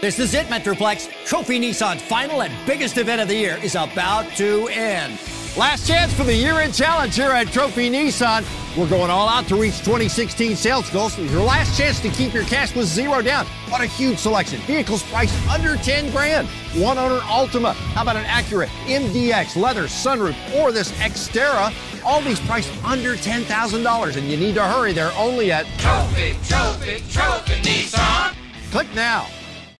This is it, Metroplex. Trophy Nissan's final and biggest event of the year is about to end. Last chance for the year-end challenge here at Trophy Nissan. We're going all out to reach 2016 sales goals. Your last chance to keep your cash with zero down on a huge selection. Vehicles priced under 10 grand. One owner Altima. How about an Acura MDX, leather, sunroof, or this Xterra? All these priced under $10,000, and you need to hurry. They're only at Trophy, trophy, trophy Nissan. Click now